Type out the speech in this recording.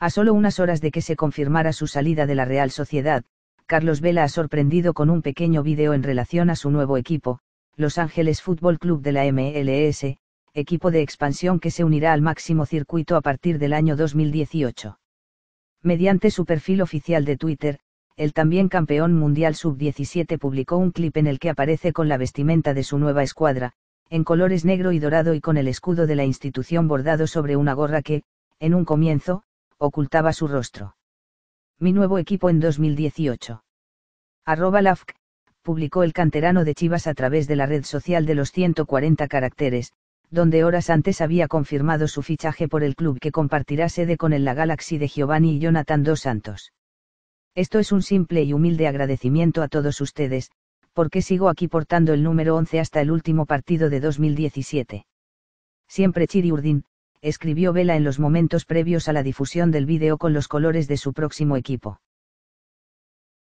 A solo unas horas de que se confirmara su salida de la Real Sociedad, Carlos Vela ha sorprendido con un pequeño vídeo en relación a su nuevo equipo, Los Ángeles Fútbol Club de la MLS, equipo de expansión que se unirá al máximo circuito a partir del año 2018. Mediante su perfil oficial de Twitter, el también campeón mundial sub-17 publicó un clip en el que aparece con la vestimenta de su nueva escuadra, en colores negro y dorado y con el escudo de la institución bordado sobre una gorra que, en un comienzo, ocultaba su rostro. Mi nuevo equipo en 2018. Arroba Lafk, publicó el canterano de Chivas a través de la red social de los 140 caracteres, donde horas antes había confirmado su fichaje por el club que compartirá sede con el La Galaxy de Giovanni y Jonathan Dos Santos. Esto es un simple y humilde agradecimiento a todos ustedes, porque sigo aquí portando el número 11 hasta el último partido de 2017. Siempre Chiri Urdin, escribió Vela en los momentos previos a la difusión del vídeo con los colores de su próximo equipo.